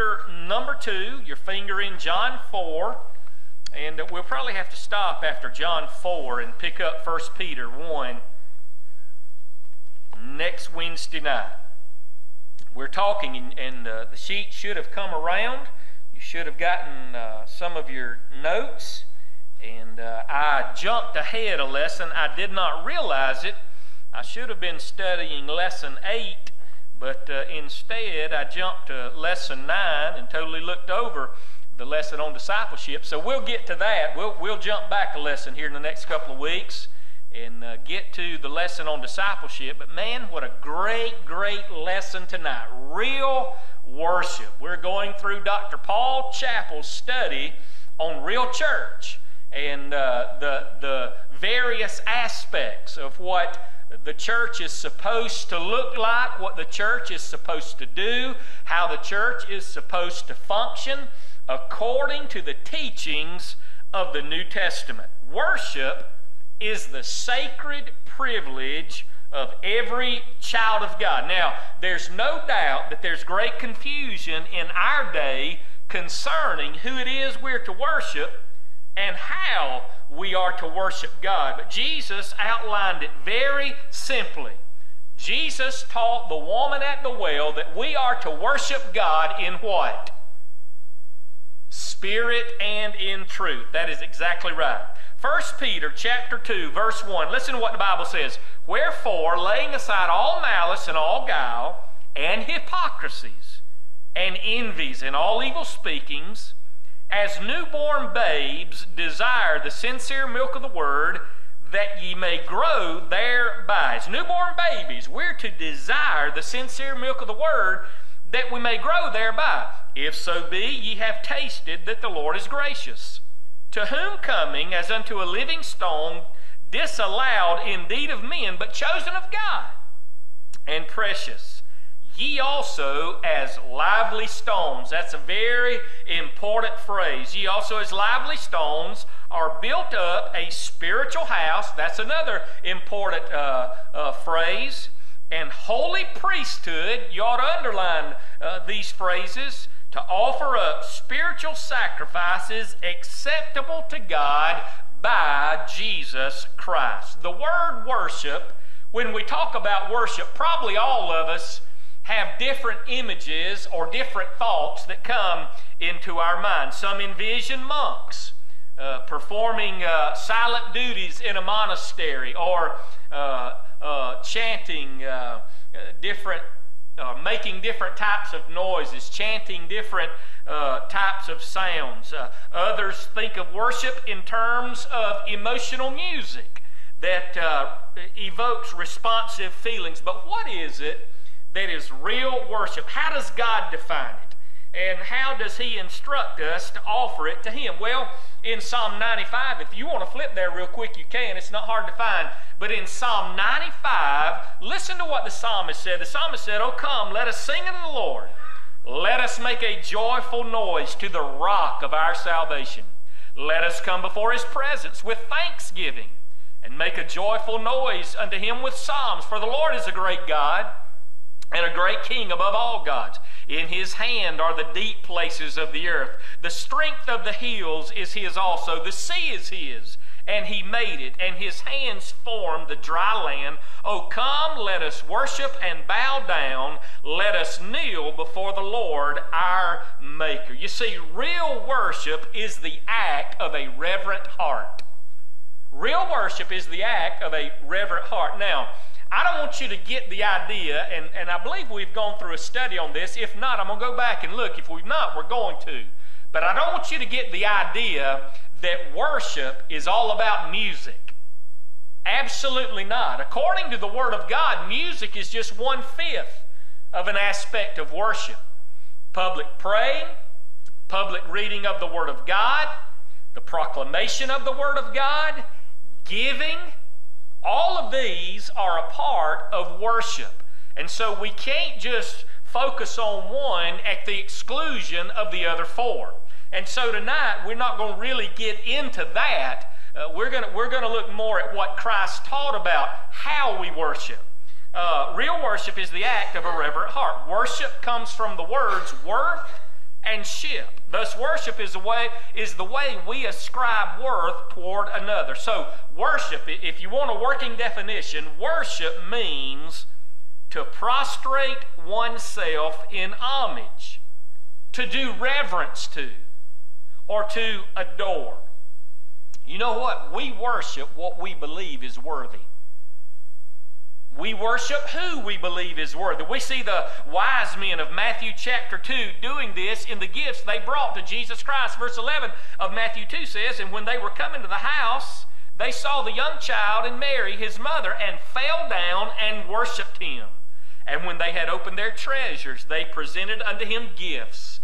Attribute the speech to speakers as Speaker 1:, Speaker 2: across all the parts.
Speaker 1: chapter number 2, your finger in John 4. And we'll probably have to stop after John 4 and pick up 1 Peter 1 next Wednesday night. We're talking, and, and uh, the sheet should have come around. You should have gotten uh, some of your notes. And uh, I jumped ahead a lesson. I did not realize it. I should have been studying lesson 8, but uh, instead I jumped to lesson 9 and totally looked over the lesson on discipleship. So we'll get to that. We'll, we'll jump back a lesson here in the next couple of weeks and uh, get to the lesson on discipleship. But man, what a great, great lesson tonight. Real worship. We're going through Dr. Paul Chappell's study on real church and uh, the, the various aspects of what the church is supposed to look like, what the church is supposed to do, how the church is supposed to function according to the teachings of the New Testament. Worship is the sacred privilege of every child of God. Now, there's no doubt that there's great confusion in our day concerning who it is we're to worship and how we are to worship God. But Jesus outlined it very simply. Jesus taught the woman at the well that we are to worship God in what? Spirit and in truth. That is exactly right. 1 Peter chapter 2 verse 1. Listen to what the Bible says. Wherefore, laying aside all malice and all guile and hypocrisies and envies and all evil speakings, as newborn babes desire the sincere milk of the word, that ye may grow thereby. As newborn babies, we're to desire the sincere milk of the word, that we may grow thereby. If so be ye have tasted that the Lord is gracious. To whom coming as unto a living stone, disallowed indeed of men, but chosen of God, and precious ye also as lively stones. That's a very important phrase. Ye also as lively stones are built up a spiritual house. That's another important uh, uh, phrase. And holy priesthood, you ought to underline uh, these phrases to offer up spiritual sacrifices acceptable to God by Jesus Christ. The word worship, when we talk about worship, probably all of us have different images or different thoughts that come into our mind. Some envision monks uh, performing uh, silent duties in a monastery or uh, uh chanting uh, uh, different, making different types of noises, chanting different types of sounds. others think of worship in terms of emotional music that evokes responsive feelings. But what is it? That is real worship. How does God define it? And how does He instruct us to offer it to Him? Well, in Psalm 95, if you want to flip there real quick, you can. It's not hard to find. But in Psalm 95, listen to what the psalmist said. The psalmist said, Oh, come, let us sing unto the Lord. Let us make a joyful noise to the rock of our salvation. Let us come before His presence with thanksgiving and make a joyful noise unto Him with psalms. For the Lord is a great God and a great king above all gods. In his hand are the deep places of the earth. The strength of the hills is his also. The sea is his, and he made it, and his hands formed the dry land. Oh, come, let us worship and bow down. Let us kneel before the Lord our Maker. You see, real worship is the act of a reverent heart. Real worship is the act of a reverent heart. Now, I don't want you to get the idea, and, and I believe we've gone through a study on this. If not, I'm going to go back and look. If we've not, we're going to. But I don't want you to get the idea that worship is all about music. Absolutely not. According to the Word of God, music is just one fifth of an aspect of worship. Public praying, public reading of the Word of God, the proclamation of the Word of God, giving, all of these are a part of worship. And so we can't just focus on one at the exclusion of the other four. And so tonight, we're not going to really get into that. Uh, we're going we're going to look more at what Christ taught about how we worship. Uh, real worship is the act of a reverent heart. Worship comes from the words worth and ship. Thus, worship is the way is the way we ascribe worth toward another. So, worship, if you want a working definition, worship means to prostrate oneself in homage, to do reverence to, or to adore. You know what? We worship what we believe is worthy. We worship who we believe is worthy. We see the wise men of Matthew chapter 2 doing this in the gifts they brought to Jesus Christ. Verse 11 of Matthew 2 says, And when they were coming to the house, they saw the young child and Mary, his mother, and fell down and worshiped him. And when they had opened their treasures, they presented unto him gifts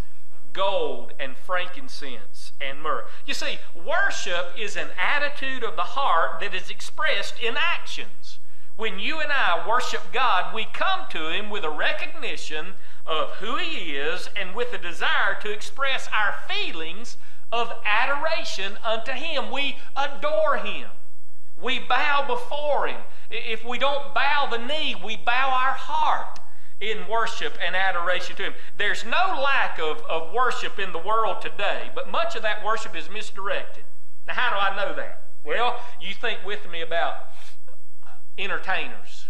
Speaker 1: gold and frankincense and myrrh. You see, worship is an attitude of the heart that is expressed in actions. When you and I worship God, we come to Him with a recognition of who He is and with a desire to express our feelings of adoration unto Him. We adore Him. We bow before Him. If we don't bow the knee, we bow our heart in worship and adoration to Him. There's no lack of, of worship in the world today, but much of that worship is misdirected. Now, how do I know that? Well, you think with me about entertainers.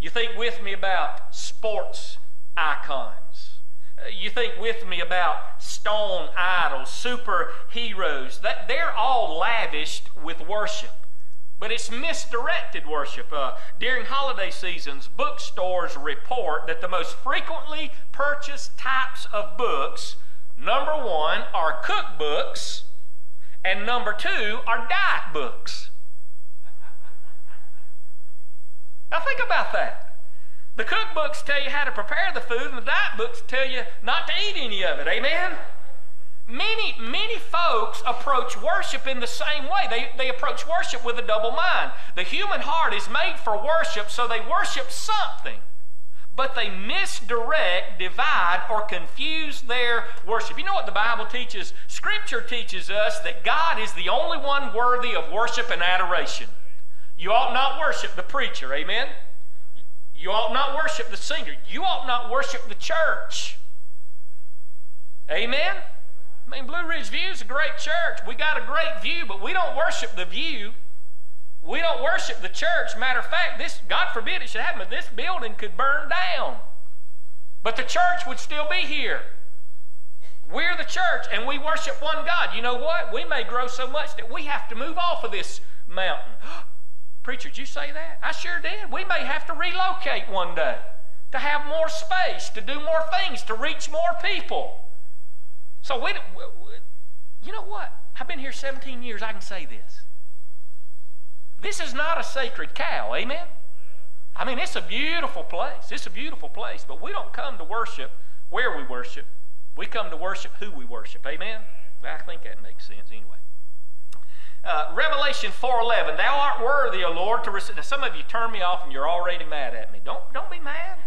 Speaker 1: You think with me about sports icons. Uh, you think with me about stone idols, superheroes. That they're all lavished with worship. But it's misdirected worship. Uh, during holiday seasons, bookstores report that the most frequently purchased types of books, number one, are cookbooks, and number two are diet books. Now think about that. The cookbooks tell you how to prepare the food, and the diet books tell you not to eat any of it. Amen? Many, many folks approach worship in the same way. They, they approach worship with a double mind. The human heart is made for worship, so they worship something. But they misdirect, divide, or confuse their worship. You know what the Bible teaches? Scripture teaches us that God is the only one worthy of worship and adoration. You ought not worship the preacher, amen? You ought not worship the singer. You ought not worship the church. Amen? I mean, Blue Ridge View is a great church. We got a great view, but we don't worship the view. We don't worship the church. Matter of fact, this God forbid it should happen, but this building could burn down. But the church would still be here. We're the church and we worship one God. You know what? We may grow so much that we have to move off of this mountain. Preacher, did you say that? I sure did. We may have to relocate one day to have more space, to do more things, to reach more people. So, we, you know what? I've been here 17 years. I can say this. This is not a sacred cow, amen? I mean, it's a beautiful place. It's a beautiful place, but we don't come to worship where we worship. We come to worship who we worship, amen? I think that makes sense anyway. Uh, Revelation 4.11, Thou art worthy, O Lord, to receive... Now, some of you turn me off and you're already mad at me. Don't, don't be mad.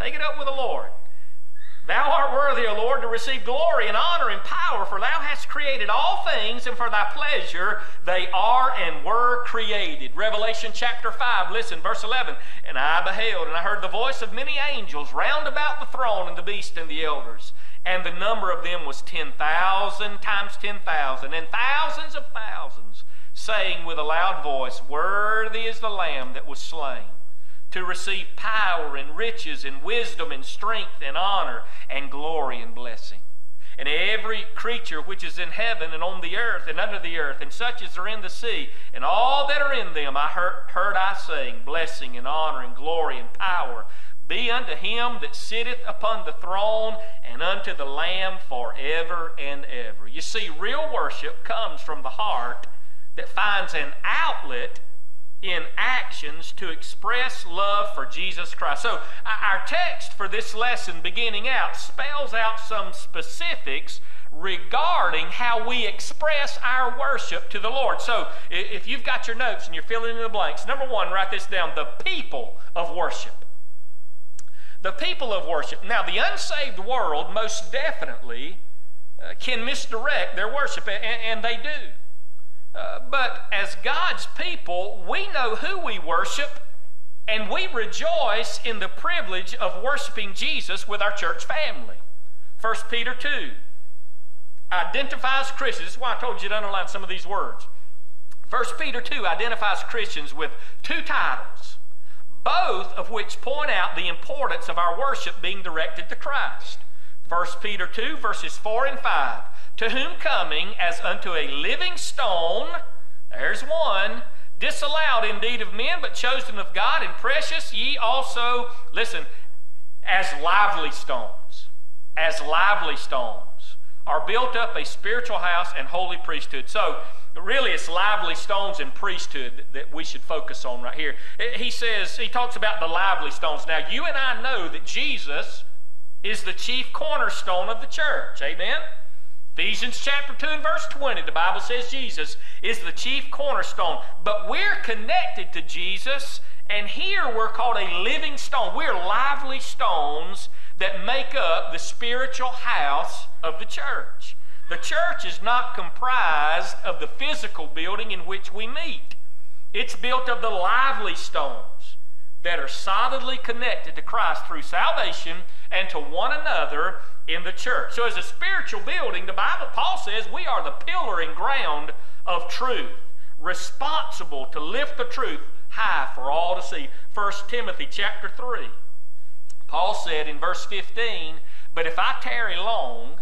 Speaker 1: Take it up with the Lord. Thou art worthy, O Lord, to receive glory and honor and power, for thou hast created all things, and for thy pleasure they are and were created. Revelation chapter 5, listen, verse 11. And I beheld, and I heard the voice of many angels round about the throne, and the beast and the elders. And the number of them was 10,000 times 10,000, and thousands of thousands, saying with a loud voice, Worthy is the Lamb that was slain to receive power and riches and wisdom and strength and honor and glory and blessing. And every creature which is in heaven and on the earth and under the earth, and such as are in the sea, and all that are in them, I heard, heard I saying, Blessing and honor and glory and power be unto him that sitteth upon the throne and unto the Lamb forever and ever. You see, real worship comes from the heart that finds an outlet in actions to express love for Jesus Christ. So, our text for this lesson, beginning out, spells out some specifics regarding how we express our worship to the Lord. So, if you've got your notes and you're filling in the blanks, number one, write this down the people of worship the people of worship. Now, the unsaved world most definitely uh, can misdirect their worship, and, and they do. Uh, but as God's people, we know who we worship, and we rejoice in the privilege of worshiping Jesus with our church family. 1 Peter 2 identifies Christians. Is why I told you to underline some of these words. 1 Peter 2 identifies Christians with two titles, both of which point out the importance of our worship being directed to Christ. 1 Peter 2, verses 4 and 5. To whom coming as unto a living stone, there's one, disallowed indeed of men, but chosen of God, and precious ye also, listen, as lively stones, as lively stones, are built up a spiritual house and holy priesthood. So, really, it's lively stones and priesthood that we should focus on right here. He says, he talks about the lively stones. Now, you and I know that Jesus is the chief cornerstone of the church. Amen? Ephesians chapter 2 and verse 20, the Bible says Jesus is the chief cornerstone. But we're connected to Jesus, and here we're called a living stone. We're lively stones that make up the spiritual house of the church. The church is not comprised of the physical building in which we meet, it's built of the lively stones that are solidly connected to Christ through salvation and to one another in the church. So, as a spiritual building, the Bible, Paul says, we are the pillar and ground of truth, responsible to lift the truth high for all to see. 1 Timothy chapter 3. Paul said in verse 15, But if I tarry long,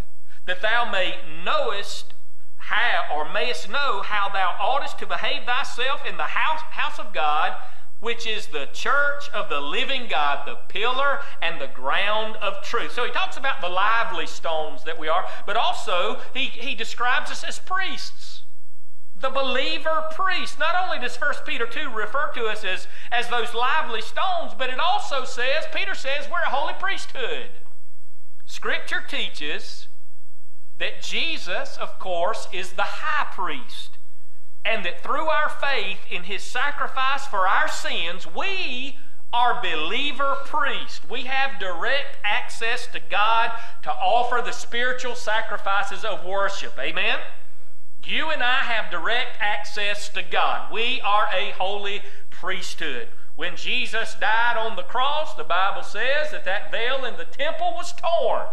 Speaker 1: that thou may knowest how, or mayest know how thou oughtest to behave thyself in the house, house of God, which is the church of the living God, the pillar and the ground of truth. So he talks about the lively stones that we are, but also he, he describes us as priests. The believer priest. Not only does 1 Peter 2 refer to us as, as those lively stones, but it also says, Peter says, we're a holy priesthood. Scripture teaches that Jesus, of course, is the high priest and that through our faith in his sacrifice for our sins, we are believer priests. We have direct access to God to offer the spiritual sacrifices of worship. Amen? You and I have direct access to God. We are a holy priesthood. When Jesus died on the cross, the Bible says that that veil in the temple was torn.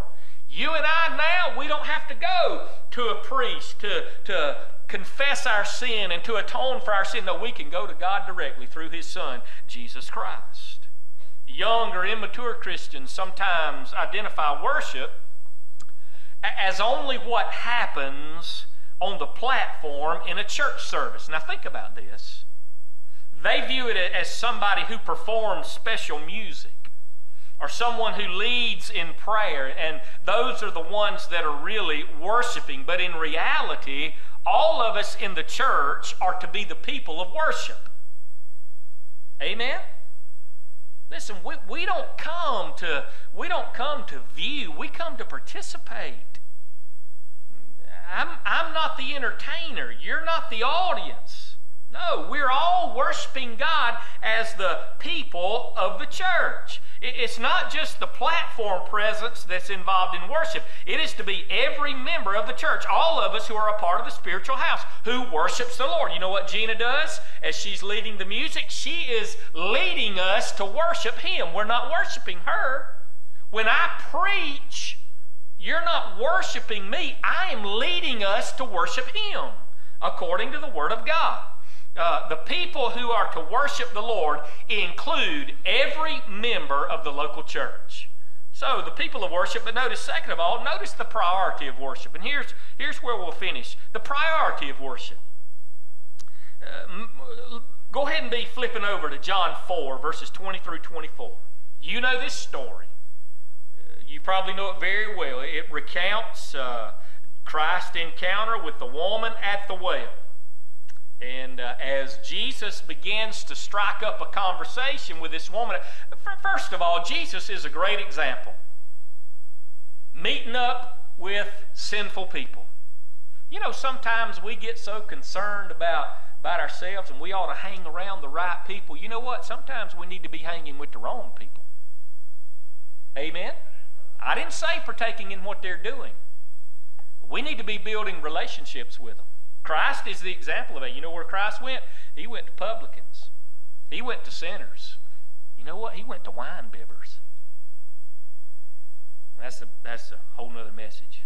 Speaker 1: You and I now, we don't have to go to a priest to, to confess our sin and to atone for our sin. No, we can go to God directly through His Son, Jesus Christ. Young or immature Christians sometimes identify worship as only what happens on the platform in a church service. Now, think about this. They view it as somebody who performs special music or someone who leads in prayer, and those are the ones that are really worshiping. But in reality, all of us in the church are to be the people of worship. Amen? Listen, we, we don't come to we don't come to view, we come to participate. I'm, I'm not the entertainer. You're not the audience. No, we're all worshiping God as the people of the church. It's not just the platform presence that's involved in worship. It is to be every member of the church, all of us who are a part of the spiritual house, who worships the Lord. You know what Gina does as she's leading the music? She is leading us to worship Him. We're not worshiping her. When I preach, you're not worshiping me. I am leading us to worship Him according to the Word of God uh, the people who are to worship the Lord include every member of the local church. So the people of worship, but notice, second of all, notice the priority of worship. And here's, here's where we'll finish the priority of worship. Uh, go ahead and be flipping over to John 4, verses 20 through 24. You know this story. Uh, you probably know it very well. It recounts uh, Christ's encounter with the woman at the well. And uh, as Jesus begins to strike up a conversation with this woman, first of all, Jesus is a great example. Meeting up with sinful people. You know, sometimes we get so concerned about, about ourselves and we ought to hang around the right people. You know what? Sometimes we need to be hanging with the wrong people. Amen? I didn't say partaking in what they're doing. We need to be building relationships with them. Christ is the example of that. You know where Christ went? He went to publicans. He went to sinners. You know what? He went to wine bibbers. That's a, that's a whole nother message.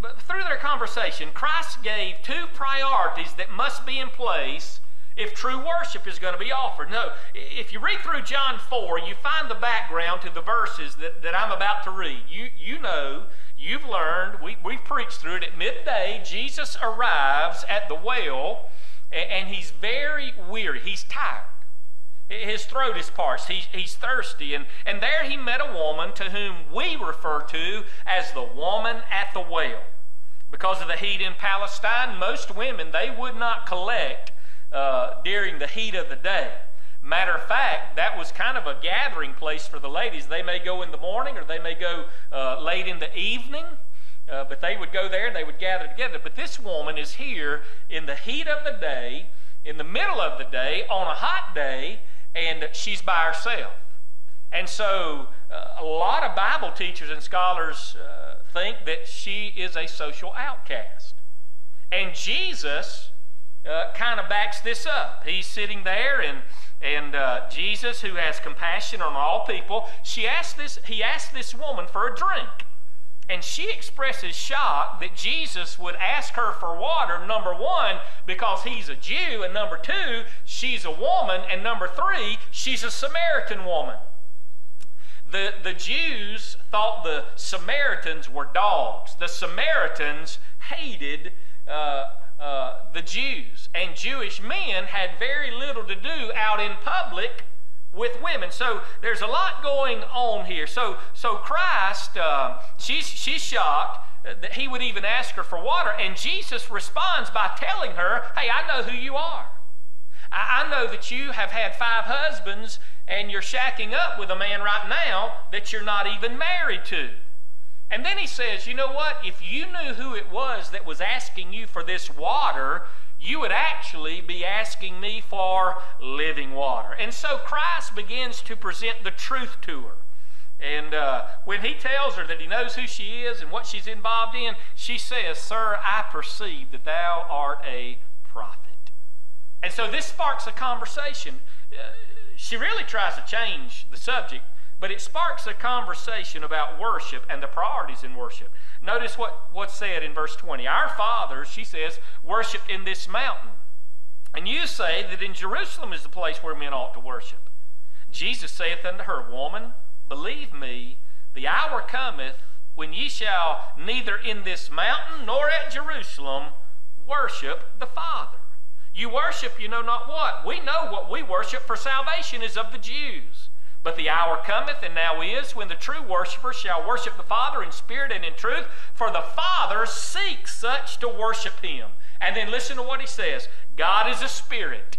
Speaker 1: But through their conversation, Christ gave two priorities that must be in place if true worship is going to be offered. No, if you read through John 4, you find the background to the verses that, that I'm about to read. You, you know, you've learned, we, we've preached through it at midday. Jesus arrives at the well, and, and he's very weary. He's tired. His throat is parched. He's, he's thirsty. And, and there he met a woman to whom we refer to as the woman at the well. Because of the heat in Palestine, most women, they would not collect uh, during the heat of the day. Matter of fact, that was kind of a gathering place for the ladies. They may go in the morning or they may go uh, late in the evening, uh, but they would go there and they would gather together. But this woman is here in the heat of the day, in the middle of the day, on a hot day, and she's by herself. And so uh, a lot of Bible teachers and scholars uh, think that she is a social outcast. And Jesus uh, kind of backs this up. He's sitting there and and uh, Jesus, who has compassion on all people, she asked this, he asked this woman for a drink. And she expresses shock that Jesus would ask her for water, number one, because he's a Jew, and number two, she's a woman, and number three, she's a Samaritan woman. The, the Jews thought the Samaritans were dogs. The Samaritans hated uh, uh, the Jews. And Jewish men had very little to do out in public with women. So there's a lot going on here. So so Christ, uh, she's she's shocked that he would even ask her for water, and Jesus responds by telling her, "Hey, I know who you are. I, I know that you have had five husbands, and you're shacking up with a man right now that you're not even married to." And then he says, You know what? If you knew who it was that was asking you for this water, you would actually be asking me for living water. And so Christ begins to present the truth to her. And uh, when he tells her that he knows who she is and what she's involved in, she says, Sir, I perceive that thou art a prophet. And so this sparks a conversation. Uh, she really tries to change the subject but it sparks a conversation about worship and the priorities in worship. Notice what, what's said in verse 20. Our fathers, she says, worshiped in this mountain. And you say that in Jerusalem is the place where men ought to worship. Jesus saith unto her, Woman, believe me, the hour cometh when ye shall neither in this mountain nor at Jerusalem worship the Father. You worship you know not what. We know what we worship, for salvation is of the Jews. But the hour cometh, and now is, when the true worshiper shall worship the Father in spirit and in truth, for the Father seeks such to worship him. And then listen to what he says God is a spirit,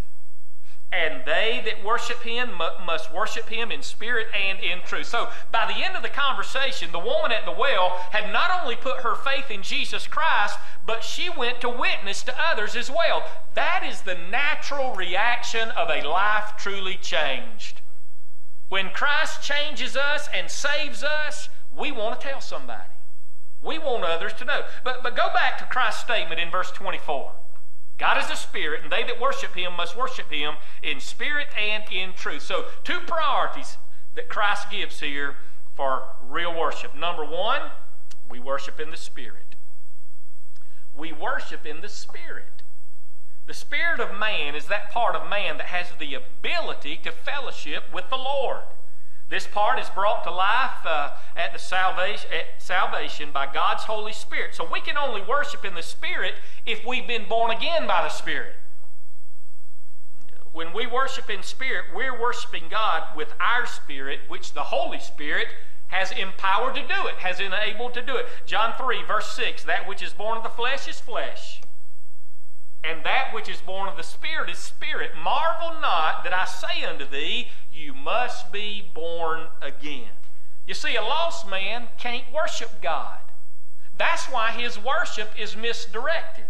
Speaker 1: and they that worship him must worship him in spirit and in truth. So by the end of the conversation, the woman at the well had not only put her faith in Jesus Christ, but she went to witness to others as well. That is the natural reaction of a life truly changed. When Christ changes us and saves us, we want to tell somebody. We want others to know. But, but go back to Christ's statement in verse 24. God is a spirit, and they that worship him must worship him in spirit and in truth. So, two priorities that Christ gives here for real worship. Number one, we worship in the spirit. We worship in the spirit. The spirit of man is that part of man that has the ability to fellowship with the Lord. This part is brought to life uh, at the salvation, at salvation by God's Holy Spirit. So we can only worship in the Spirit if we've been born again by the Spirit. When we worship in spirit, we're worshiping God with our spirit, which the Holy Spirit has empowered to do it, has enabled to do it. John 3, verse 6 That which is born of the flesh is flesh and that which is born of the Spirit is spirit. Marvel not that I say unto thee, you must be born again. You see, a lost man can't worship God. That's why his worship is misdirected.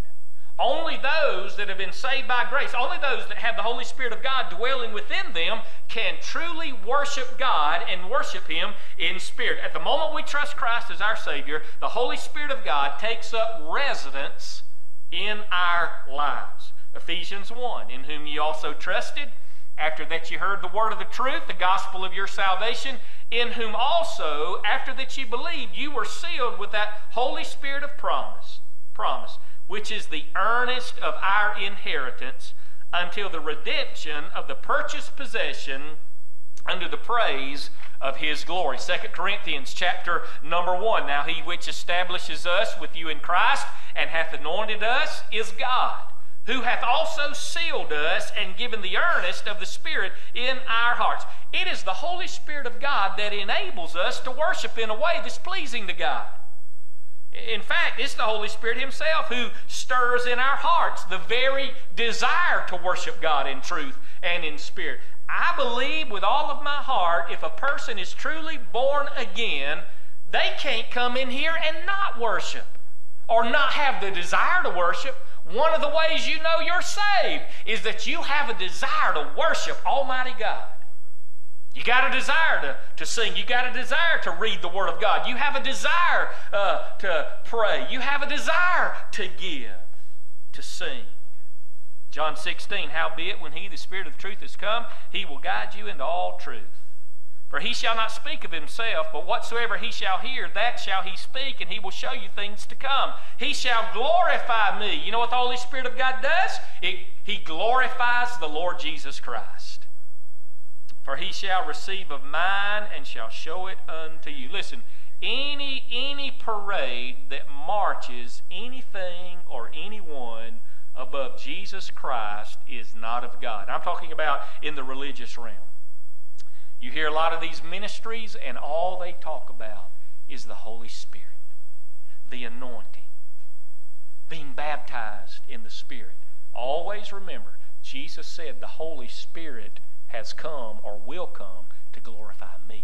Speaker 1: Only those that have been saved by grace, only those that have the Holy Spirit of God dwelling within them, can truly worship God and worship Him in spirit. At the moment we trust Christ as our Savior, the Holy Spirit of God takes up residence in our lives. Ephesians 1, in whom ye also trusted, after that ye heard the word of the truth, the gospel of your salvation, in whom also, after that you believed, you were sealed with that Holy Spirit of promise, promise, which is the earnest of our inheritance until the redemption of the purchased possession under the praise of his glory. 2 Corinthians chapter number 1. Now he which establishes us with you in Christ and hath anointed us is God who hath also sealed us and given the earnest of the Spirit in our hearts. It is the Holy Spirit of God that enables us to worship in a way that's pleasing to God. In fact, it's the Holy Spirit Himself who stirs in our hearts the very desire to worship God in truth and in spirit. I believe with all of my heart if a person is truly born again, they can't come in here and not worship or not have the desire to worship one of the ways you know you're saved is that you have a desire to worship Almighty God. You got a desire to, to sing. You got a desire to read the Word of God. You have a desire uh, to pray. You have a desire to give, to sing. John 16, howbeit, when He, the Spirit of truth, is come, He will guide you into all truth. For he shall not speak of himself, but whatsoever he shall hear, that shall he speak, and he will show you things to come. He shall glorify me. You know what the Holy Spirit of God does? It, he glorifies the Lord Jesus Christ. For he shall receive of mine and shall show it unto you. Listen, any any parade that marches anything or anyone above Jesus Christ is not of God. I'm talking about in the religious realm. You hear a lot of these ministries, and all they talk about is the Holy Spirit, the anointing, being baptized in the Spirit. Always remember, Jesus said the Holy Spirit has come or will come to glorify me.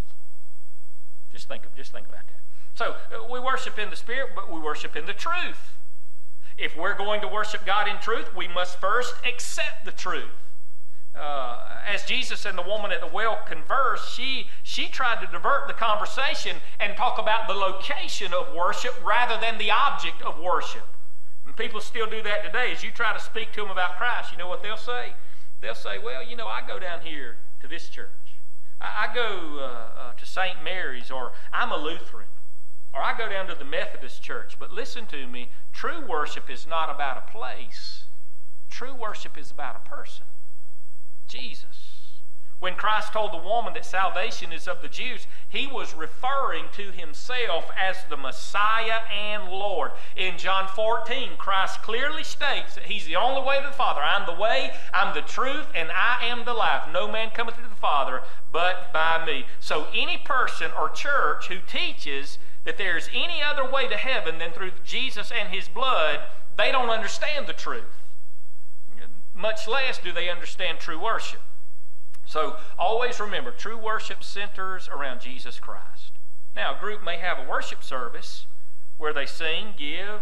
Speaker 1: Just think, of, just think about that. So uh, we worship in the Spirit, but we worship in the truth. If we're going to worship God in truth, we must first accept the truth uh, as Jesus and the woman at the well conversed, she, she tried to divert the conversation and talk about the location of worship rather than the object of worship. And people still do that today. As you try to speak to them about Christ, you know what they'll say? They'll say, Well, you know, I go down here to this church. I, I go uh, uh, to St. Mary's, or I'm a Lutheran, or I go down to the Methodist church. But listen to me true worship is not about a place, true worship is about a person. Jesus. When Christ told the woman that salvation is of the Jews, he was referring to himself as the Messiah and Lord. In John 14, Christ clearly states that he's the only way to the Father. I'm the way, I'm the truth, and I am the life. No man cometh to the Father but by me. So any person or church who teaches that there's any other way to heaven than through Jesus and his blood, they don't understand the truth much less do they understand true worship. So always remember, true worship centers around Jesus Christ. Now, a group may have a worship service where they sing, give,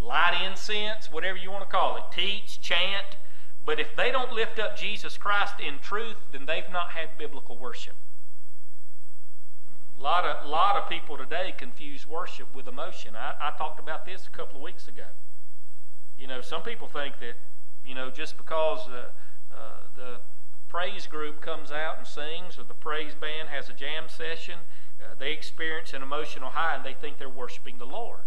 Speaker 1: light incense, whatever you want to call it, teach, chant, but if they don't lift up Jesus Christ in truth, then they've not had biblical worship. A lot of, lot of people today confuse worship with emotion. I, I talked about this a couple of weeks ago. You know, some people think that you know, just because uh, uh, the praise group comes out and sings or the praise band has a jam session, uh, they experience an emotional high and they think they're worshiping the Lord.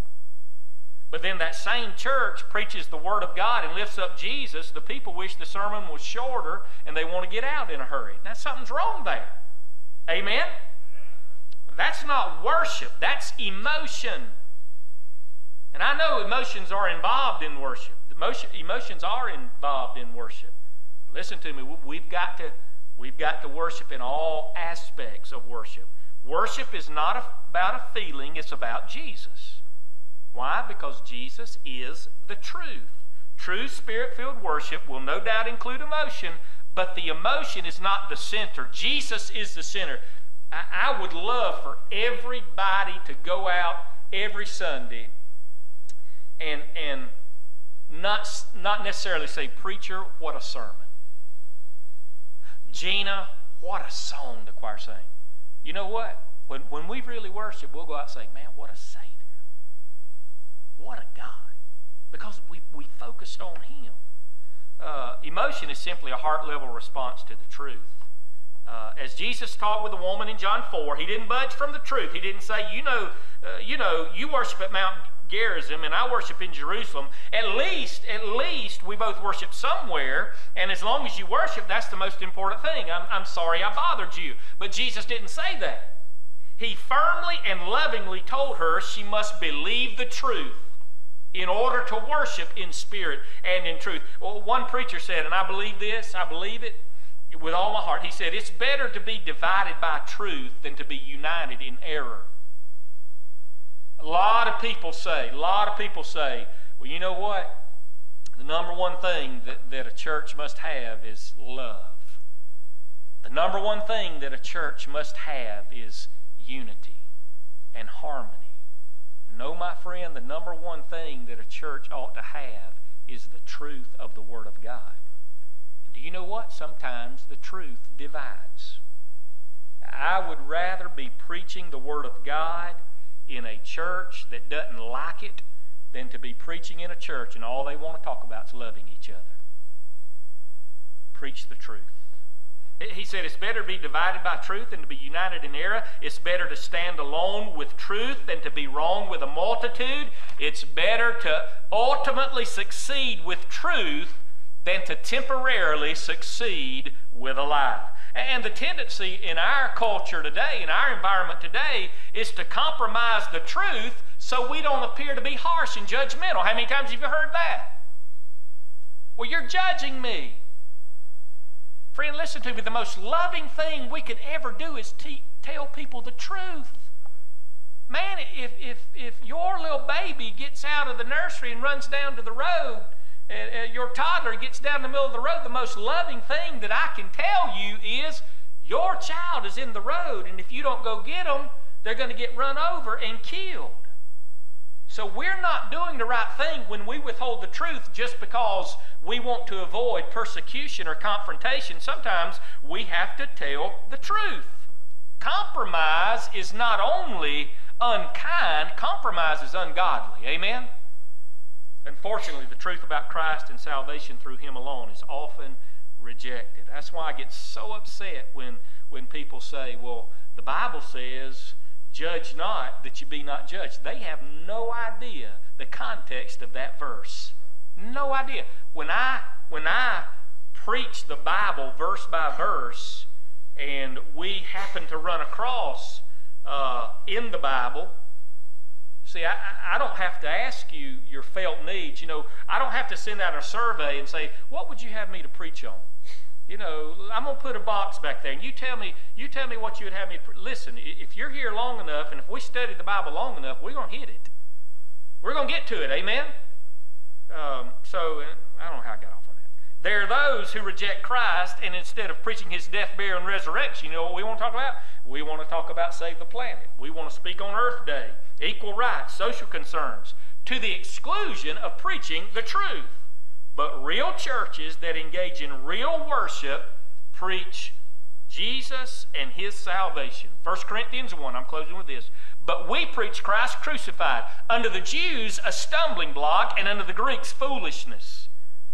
Speaker 1: But then that same church preaches the Word of God and lifts up Jesus. The people wish the sermon was shorter and they want to get out in a hurry. Now, something's wrong there. Amen? That's not worship, that's emotion. And I know emotions are involved in worship. Emotion, emotions are involved in worship. Listen to me. We've got to we've got to worship in all aspects of worship. Worship is not about a feeling; it's about Jesus. Why? Because Jesus is the truth. True spirit-filled worship will no doubt include emotion, but the emotion is not the center. Jesus is the center. I, I would love for everybody to go out every Sunday and and not, not necessarily say, Preacher, what a sermon. Gina, what a song the choir sang. You know what? When, when we really worship, we'll go out and say, Man, what a Savior. What a God. Because we, we focused on Him. Uh, emotion is simply a heart level response to the truth. Uh, as Jesus talked with the woman in John 4, he didn't budge from the truth. He didn't say, you know, uh, you know, you worship at Mount Gerizim and I worship in Jerusalem. At least, at least we both worship somewhere. And as long as you worship, that's the most important thing. I'm, I'm sorry I bothered you. But Jesus didn't say that. He firmly and lovingly told her she must believe the truth in order to worship in spirit and in truth. Well, one preacher said, and I believe this, I believe it with all my heart. He said, It's better to be divided by truth than to be united in error. A lot of people say, a lot of people say, well, you know what? The number one thing that, that a church must have is love. The number one thing that a church must have is unity and harmony. No, my friend, the number one thing that a church ought to have is the truth of the Word of God. Do you know what? Sometimes the truth divides. I would rather be preaching the Word of God in a church that doesn't like it than to be preaching in a church and all they want to talk about is loving each other. Preach the truth. He said it's better to be divided by truth than to be united in error. It's better to stand alone with truth than to be wrong with a multitude. It's better to ultimately succeed with truth than to temporarily succeed with a lie. And the tendency in our culture today, in our environment today, is to compromise the truth so we don't appear to be harsh and judgmental. How many times have you heard that? Well, you're judging me. Friend, listen to me. The most loving thing we could ever do is te- tell people the truth. Man, if, if, if your little baby gets out of the nursery and runs down to the road, and, and your toddler gets down the middle of the road, the most loving thing that I can tell you is your child is in the road, and if you don't go get them, they're going to get run over and killed. So we're not doing the right thing when we withhold the truth just because we want to avoid persecution or confrontation. Sometimes we have to tell the truth. Compromise is not only unkind, compromise is ungodly. Amen? Unfortunately, the truth about Christ and salvation through Him alone is often rejected. That's why I get so upset when, when people say, well, the Bible says, judge not that you be not judged. They have no idea the context of that verse. No idea. When I, when I preach the Bible verse by verse, and we happen to run across uh, in the Bible See, I, I don't have to ask you your felt needs. You know, I don't have to send out a survey and say, what would you have me to preach on? You know, I'm going to put a box back there, and you tell me, you tell me what you would have me. Pre- Listen, if you're here long enough, and if we study the Bible long enough, we're going to hit it. We're going to get to it. Amen. Um, so I don't know how I got off. There are those who reject Christ, and instead of preaching His death, burial, and resurrection, you know what we want to talk about? We want to talk about save the planet. We want to speak on Earth Day equal rights, social concerns, to the exclusion of preaching the truth. But real churches that engage in real worship preach Jesus and his salvation. 1 Corinthians 1, I'm closing with this. But we preach Christ crucified, under the Jews a stumbling block, and under the Greeks foolishness.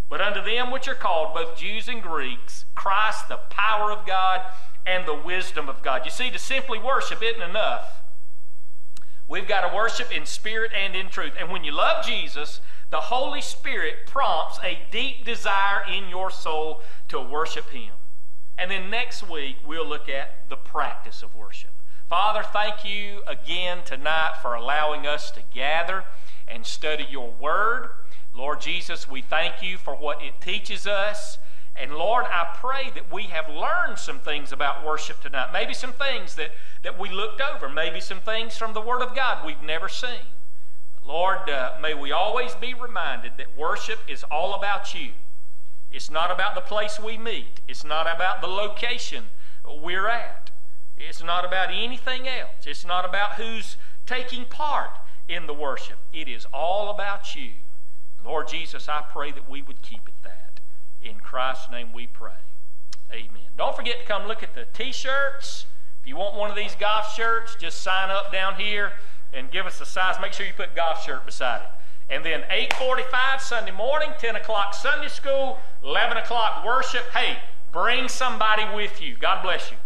Speaker 1: But unto them which are called, both Jews and Greeks, Christ the power of God and the wisdom of God. You see, to simply worship isn't enough. We've got to worship in spirit and in truth. And when you love Jesus, the Holy Spirit prompts a deep desire in your soul to worship Him. And then next week, we'll look at the practice of worship. Father, thank you again tonight for allowing us to gather and study your word. Lord Jesus, we thank you for what it teaches us. And Lord, I pray that we have learned some things about worship tonight. Maybe some things that, that we looked over. Maybe some things from the Word of God we've never seen. But Lord, uh, may we always be reminded that worship is all about you. It's not about the place we meet. It's not about the location we're at. It's not about anything else. It's not about who's taking part in the worship. It is all about you. Lord Jesus, I pray that we would keep it that. In Christ's name we pray. Amen. Don't forget to come look at the t shirts. If you want one of these golf shirts, just sign up down here and give us a size. Make sure you put golf shirt beside it. And then 8:45 Sunday morning, 10 o'clock Sunday school, 11 o'clock worship. Hey, Bring somebody with you. God bless you.